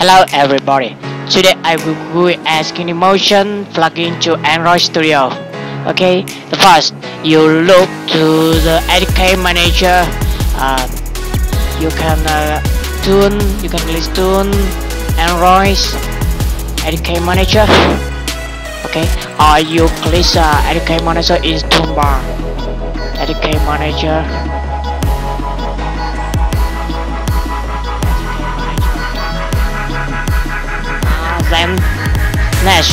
Hello everybody. Today I will go ask Motion plugin to Android Studio. Okay, the first you look to the SDK manager. Uh, you can uh, tune, you can list tune Android SDK manager. Okay, or you click uh, SDK manager in toolbar. ADK manager.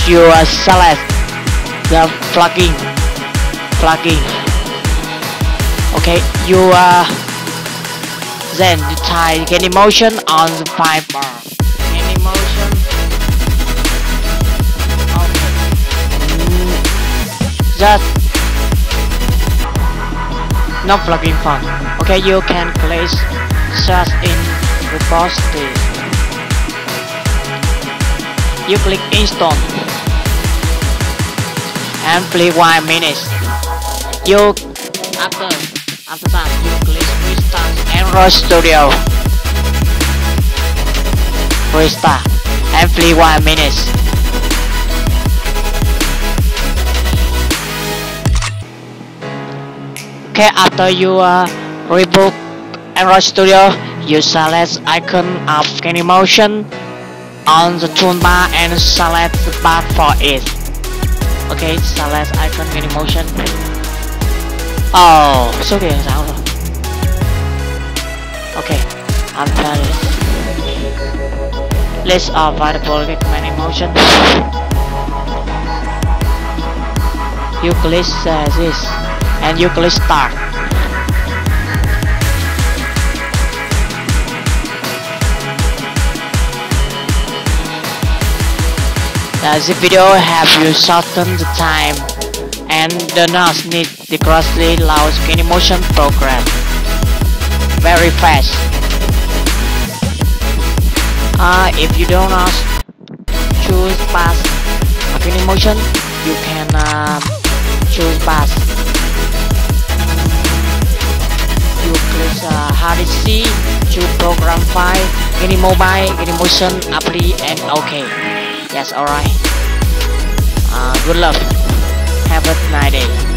You uh, select the plugin plugin okay you uh, then you type Genymotion on the five bar. Genymotion okay. Mm, just no plugin font okay you can place search in repository you click install. And play one minute. You after after that you click restart Android Studio. Restart and play one minute. Okay after you uh, reboot Android Studio you select icon of Genymotion on the toolbar and select the bar for it. Okay, select icon Genymotion. Oh, số kìa sao rồi? Okay, after this. List of variable with Genymotion. You click uh, this and you click start. Uh, the video have you shorten the time and do not need the grossly loud motion program. Very fast. Uh, if you do not choose pass Genymotion, you can uh, choose pass. You click uh, HDC, choose program file, Genymobile, Genymotion, apply, and OK. Yes, alright. Uh, good luck. Have a nice day.